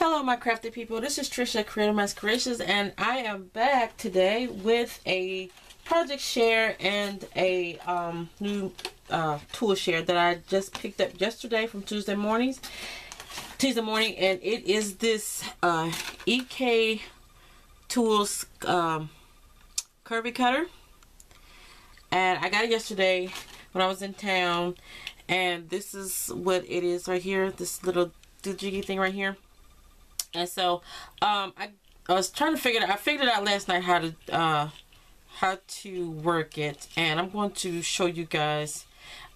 Hello my crafty people, this is Trisha Creativemind's Creations and I am back today with a project share and a um, new uh, tool share that I just picked up yesterday from Tuesday mornings. Tuesday morning and it is this uh, EK Tools um, curvy cutter. And I got it yesterday when I was in town and this is what it is right here this little jiggy thing right here and so um, I, I was trying to figure it out I figured out last night how to uh, how to work it and I'm going to show you guys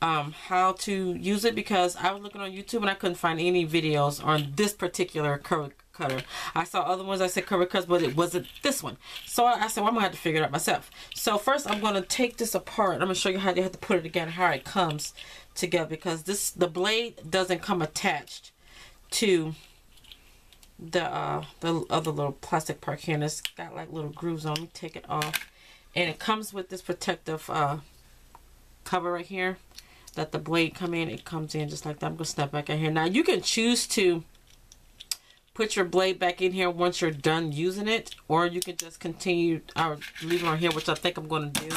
um, how to use it because I was looking on YouTube and I couldn't find any videos on this particular curvy cutter. I saw other ones I said curvy cutters but it wasn't this one. So I said well, I'm going to have to figure it out myself. So first I'm going to take this apart. I'm going to show you how you have to put it together, how it comes together because this the blade doesn't come attached to the uh, the other little plastic part here it's got like little grooves on. Let me take it off. And it comes with this protective uh, cover right here that the blade come in. It comes in just like that. I'm to step back in here. Now you can choose to put your blade back in here once you're done using it or you can just continue or leave it on here which I think I'm going to do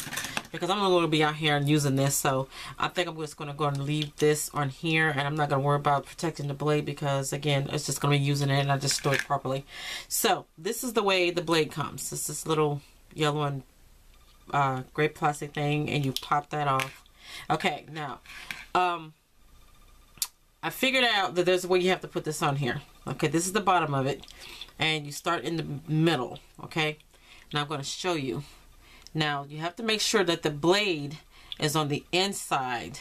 because I'm going to be out here and using this. So I think I'm just going to go and leave this on here and I'm not going to worry about protecting the blade because again it's just going to be using it and I just store it properly. So this is the way the blade comes. It's this little yellow and uh, gray plastic thing and you pop that off. Okay now um I figured out that there's a way you have to put this on here. Okay this is the bottom of it and you start in the middle okay? Now I'm going to show you now you have to make sure that the blade is on the inside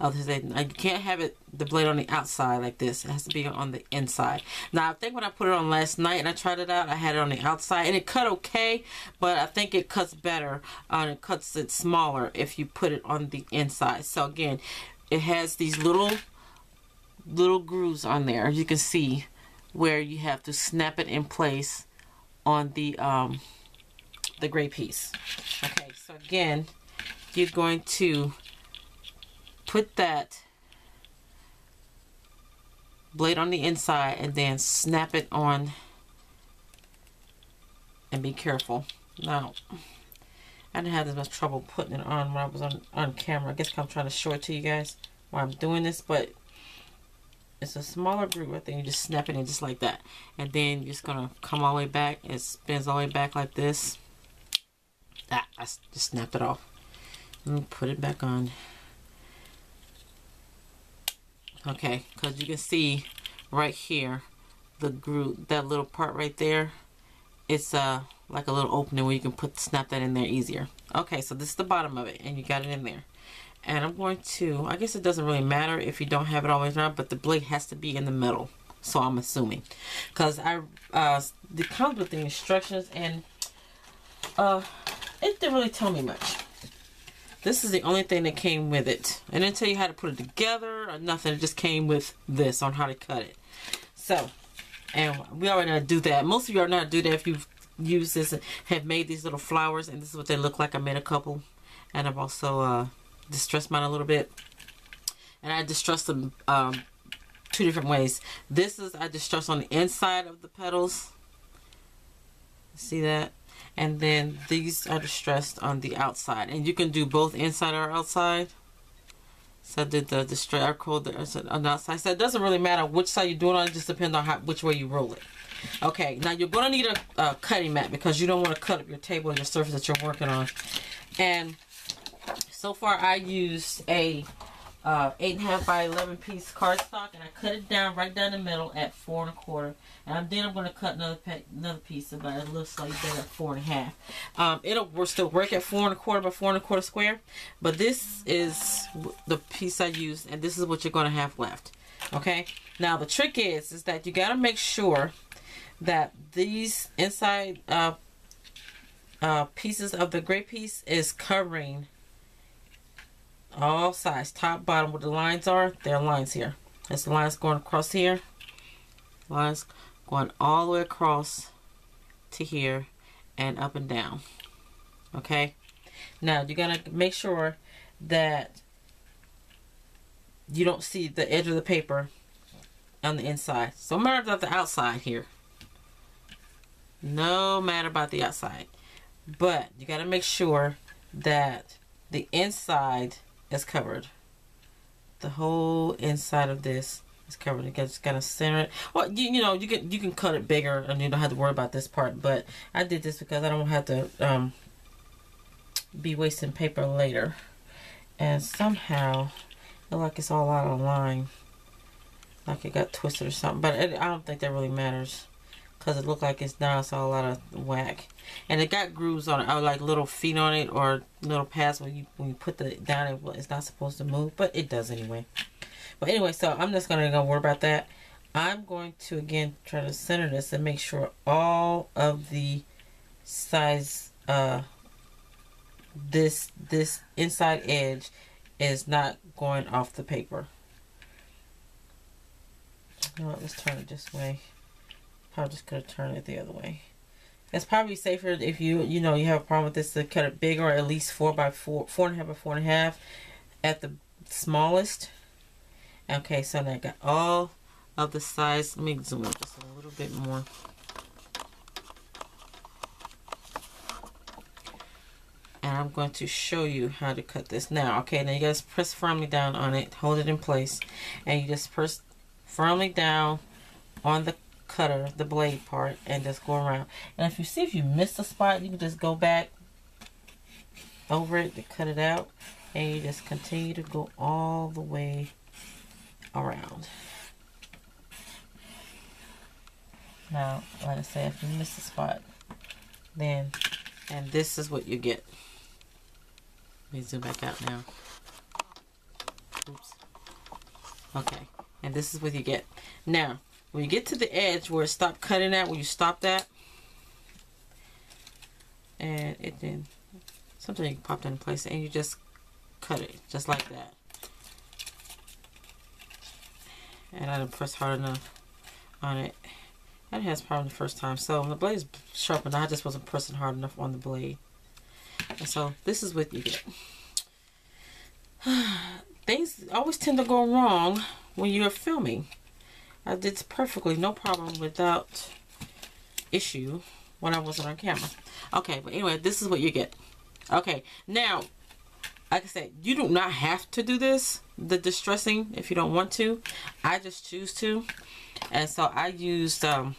of the thing. You can't have it the blade on the outside like this. It has to be on the inside. Now I think when I put it on last night and I tried it out, I had it on the outside and it cut okay, but I think it cuts better uh, it cuts it smaller if you put it on the inside. So again, it has these little little grooves on there. You can see where you have to snap it in place on the um, the gray piece. Okay, so again, you're going to put that blade on the inside and then snap it on and be careful. Now, I didn't have as much trouble putting it on when I was on, on camera. I guess I'm trying to show it to you guys while I'm doing this, but it's a smaller groove I think you just snap it in just like that and then you're just gonna come all the way back it spins all the way back like this ah, I just snapped it off. And put it back on. Okay because you can see right here the groove that little part right there it's uh like a little opening where you can put snap that in there easier. Okay so this is the bottom of it and you got it in there. And I'm going to I guess it doesn't really matter if you don't have it always around but the blade has to be in the middle. So I'm assuming. Because I uh it comes with the instructions and uh it didn't really tell me much this is the only thing that came with it and didn't tell you how to put it together or nothing it just came with this on how to cut it so and we already know how to do that most of you are not do that if you've used this and have made these little flowers and this is what they look like I made a couple and I've also uh distress mine a little bit. And I distressed them um, two different ways. This is I distress on the inside of the petals. See that? And then these are distressed on the outside. And you can do both inside or outside. So I did the distress, I called the, on the outside. So it doesn't really matter which side you do it on. It just depends on how, which way you roll it. Okay, now you're going to need a, a cutting mat because you don't want to cut up your table and your surface that you're working on. And so far I used a uh, 8.5 by 11 piece cardstock and I cut it down right down the middle at 4 and a quarter. And then I'm going to cut another another piece about a little slightly better at 4 and a half. Um, it'll work, still work at 4 and a quarter by 4 and a quarter square. But this is the piece I used and this is what you're going to have left. Okay. Now the trick is, is that you got to make sure that these inside uh, uh, pieces of the gray piece is covering all sides top bottom where the lines are there are lines here there's lines going across here lines going all the way across to here and up and down okay now you're gonna make sure that you don't see the edge of the paper on the inside. So matter about the outside here. No matter about the outside. But you got to make sure that the inside is covered. The whole inside of this is covered. You just gotta center it. Well, you, you know you can you can cut it bigger and you don't have to worry about this part. But I did this because I don't have to um, be wasting paper later. And somehow, I like it's all out of line. Like it got twisted or something. But it, I don't think that really matters. Because it looked like it's now it's a lot of whack. And it got grooves on it. Or like little feet on it. Or little pads when you, when you put the down it, it's not supposed to move. But it does anyway. But anyway, so I'm just to go worry about that. I'm going to, again, try to center this and make sure all of the size, uh, this, this inside edge is not going off the paper. You know let's turn it this way. Probably just could have turned it the other way. It's probably safer if you, you know, you have a problem with this to cut it bigger, at least four by four, four and a half by four and a half at the smallest. Okay, so now I got all of the size. Let me zoom in just a little bit more. And I'm going to show you how to cut this now. Okay, now you guys press firmly down on it, hold it in place, and you just press firmly down on the cutter, the blade part, and just go around. And if you see if you missed a spot, you can just go back over it to cut it out. And you just continue to go all the way around. Now, like I say, if you miss a spot, then, and this is what you get. Let me zoom back out now. Oops. Okay, and this is what you get. Now, when you get to the edge where it stopped cutting at, when you stop that, and it then, sometimes you can pop that in place, and you just cut it, just like that. and I didn't press hard enough on it. That has problem the first time. So the blade is sharpened. I just wasn't pressing hard enough on the blade. And so this is what you get. Things always tend to go wrong when you're filming. I did perfectly, no problem, without issue when I wasn't on camera. Okay, but anyway, this is what you get. Okay, now like I said, you do not have to do this, the distressing, if you don't want to. I just choose to. And so I used um,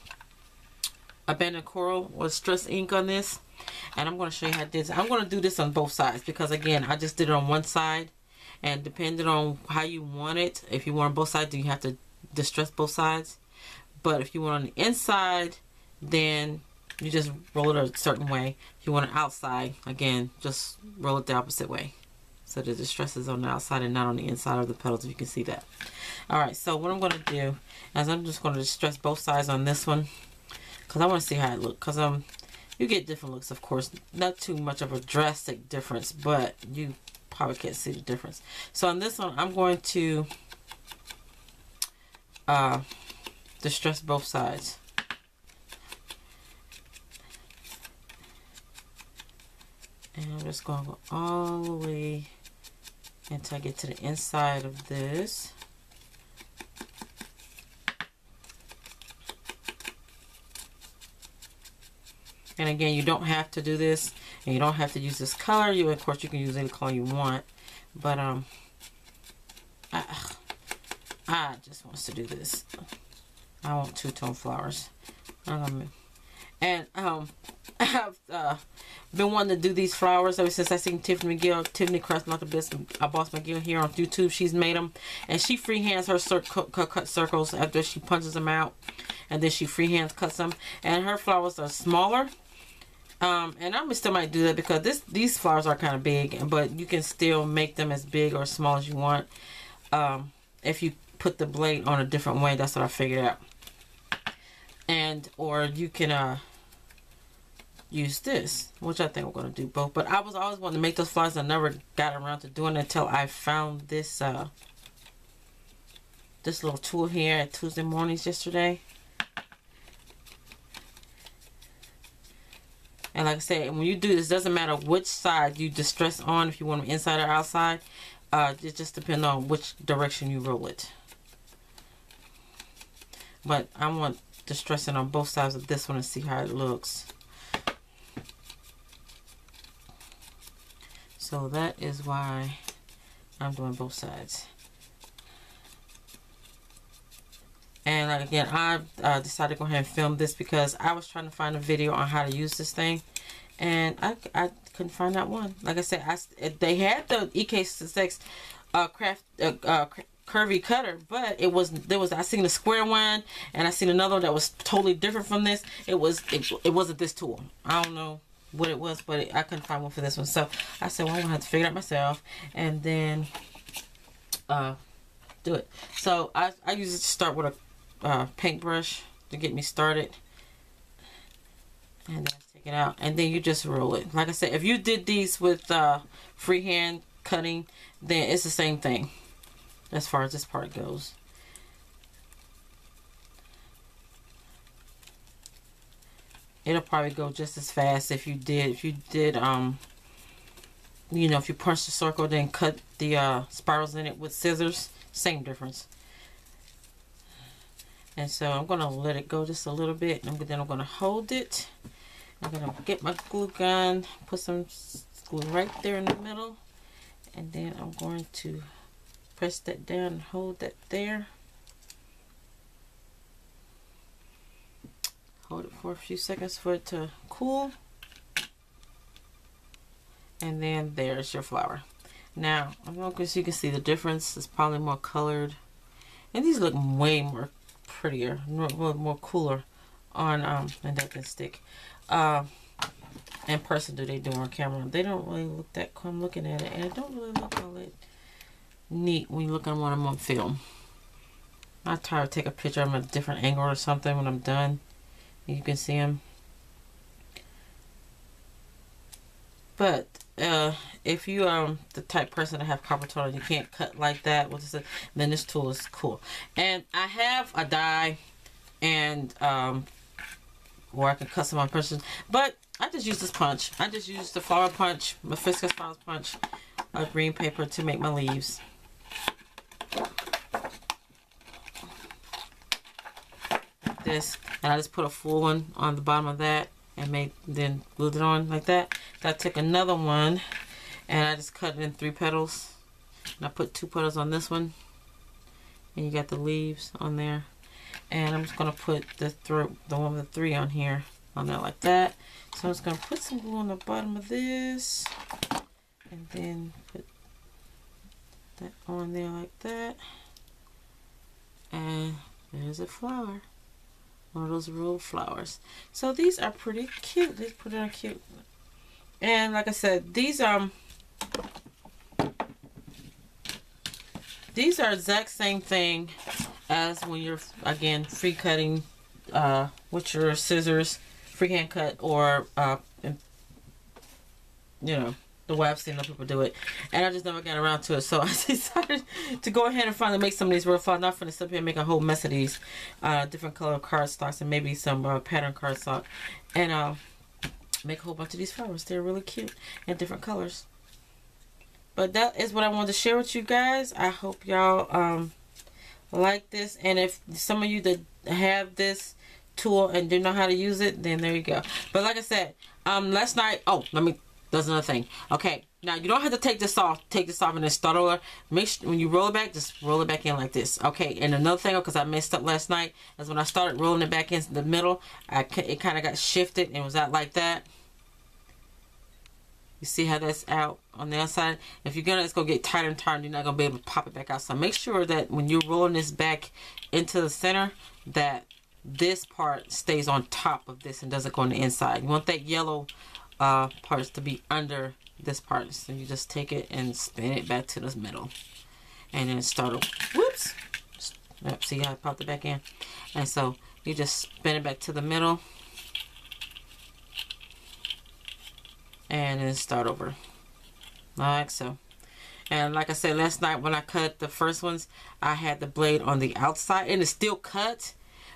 Abandoned Coral Distress ink on this. And I'm going to show you how this. I'm going to do this on both sides because, again, I just did it on one side. And depending on how you want it, if you want both sides, you have to distress both sides. But if you want on the inside, then you just roll it a certain way. If you want it outside, again, just roll it the opposite way. So the distress is on the outside and not on the inside of the petals, if you can see that. Alright, so what I'm going to do is I'm just going to distress both sides on this one. Because I want to see how it looks. Because um, you get different looks, of course. Not too much of a drastic difference, but you probably can't see the difference. So on this one, I'm going to uh, distress both sides. And I'm just going to go all the way until I get to the inside of this. And again, you don't have to do this, and you don't have to use this color. You, of course, you can use any color you want, but um, I just wants to do this. I want two-tone flowers. Um, and um, I have uh, been wanting to do these flowers ever since I seen Tiffany McGill, Tiffany Crest, not the best, I Boss McGill here on YouTube. She's made them, and she freehands her cir cut, cut circles after she punches them out, and then she freehands cuts them. And her flowers are smaller. Um, and I still might do that because this these flowers are kind of big, but you can still make them as big or small as you want. Um, if you put the blade on a different way, that's what I figured out. And or you can uh use this, which I think we're going to do both. But I was always wanting to make those flies. I never got around to doing it until I found this uh, this little tool here at Tuesday mornings yesterday. And like I said, when you do this, doesn't matter which side you distress on, if you want them inside or outside. Uh, it just depends on which direction you roll it. But I want to stress it on both sides of this one and see how it looks. So that is why I'm doing both sides. And again, I uh, decided to go ahead and film this because I was trying to find a video on how to use this thing. And I, I couldn't find that one. Like I said, I, they had the EK Success uh, craft uh, uh, curvy cutter, but it was there was I seen a square one and I seen another that was totally different from this. It was it, it wasn't this tool. I don't know what it was, but it, I couldn't find one for this one. So I said, well, I'm gonna have to figure it out myself, and then uh, do it. So I I usually start with a uh, paintbrush to get me started, and then take it out, and then you just roll it. Like I said, if you did these with uh, freehand cutting, then it's the same thing as far as this part goes. it'll probably go just as fast if you did if you did um you know if you punch the circle then cut the uh, spirals in it with scissors same difference and so I'm gonna let it go just a little bit and then I'm gonna hold it I'm gonna get my glue gun put some glue right there in the middle and then I'm going to press that down and hold that there. Hold it for a few seconds for it to cool. And then there's your flower. Now I'm so you can see the difference. It's probably more colored. And these look way more prettier more, more cooler on um and that can stick. Uh, in person do they do on camera? They don't really look that cool I'm looking at it and it don't really look all that neat when you look at them on film I try to take a picture of them at a different angle or something when I'm done you can see them. But uh, if you are um, the type person to have carpal and you can't cut like that. With this, then this tool is cool. And I have a die, and um, or I can cut some on person. But I just use this punch. I just use the flower punch, Mephiscus flower punch, a green paper to make my leaves. This and I just put a full one on the bottom of that and made then glued it on like that. Then I took another one and I just cut it in three petals. And I put two petals on this one. And you got the leaves on there. And I'm just gonna put the throat the one with the three on here on there like that. So I'm just gonna put some glue on the bottom of this and then put that on there like that. And there's a flower one of those real flowers. So these are pretty cute. These pretty are cute. And like I said, these um these are exact same thing as when you're again free cutting uh with your scissors, freehand cut or uh you know the way I've seen other people do it. And I just never got around to it. So I decided to go ahead and finally make some of these real fun. Not going to sit here and make a whole mess of these uh, different color cardstocks and maybe some uh, pattern cardstock. And uh, make a whole bunch of these flowers. They're really cute in different colors. But that is what I wanted to share with you guys. I hope y'all um, like this. And if some of you that have this tool and do know how to use it, then there you go. But like I said, um, last night, oh, let me that's another thing. Okay, now you don't have to take this off. Take this off and then start over. Make sure when you roll it back, just roll it back in like this. Okay, and another thing, because I messed up last night, is when I started rolling it back into the middle, I it kind of got shifted and was out like that. You see how that's out on the outside? If you're gonna, it's gonna get tighter and tighter. You're not gonna be able to pop it back out. So make sure that when you're rolling this back into the center, that this part stays on top of this and doesn't go on the inside. You want that yellow uh, parts to be under this part. So you just take it and spin it back to the middle. And then start. Whoops. Yep, see how I popped it back in? And so you just spin it back to the middle. And then start over. Like so. And like I said last night when I cut the first ones, I had the blade on the outside. And it's still cut.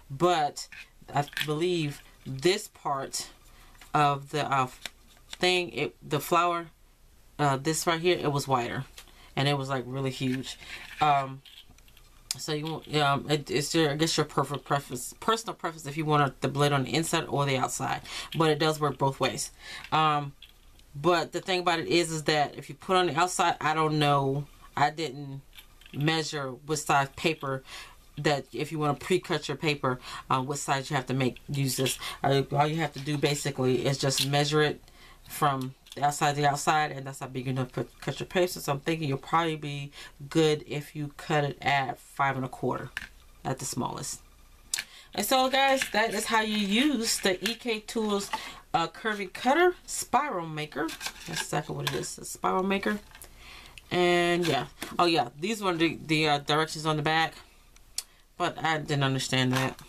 But I believe this part of the uh, thing, it the flower, uh, this right here, it was wider, and it was like really huge. Um, So you um it, it's your I guess your perfect preference personal preference if you want the blade on the inside or the outside, but it does work both ways. Um, but the thing about it is is that if you put on the outside, I don't know. I didn't measure what size paper that if you want to pre-cut your paper, uh, what size you have to make use this. Uh, all you have to do basically is just measure it from the outside to the outside, and that's how big you're gonna cut your paper. So I'm thinking you'll probably be good if you cut it at five and a quarter, at the smallest. And so, guys, that is how you use the EK Tools uh, Curvy Cutter Spiral Maker. That's exactly what it is, a spiral maker. And yeah, oh yeah, these were the, the uh, directions on the back, but I didn't understand that.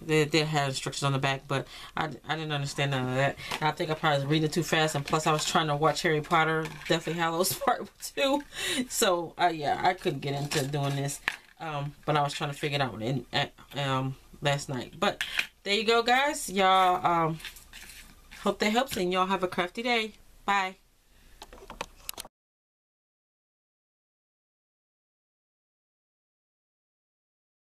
They did have instructions on the back, but I, I didn't understand none of that. And I think I probably was reading too fast, and plus I was trying to watch Harry Potter, Deathly Hallows Part 2. So, uh, yeah, I couldn't get into doing this. Um, but I was trying to figure it out in, um, last night. But there you go, guys. Y'all, um, hope that helps, and y'all have a crafty day. Bye.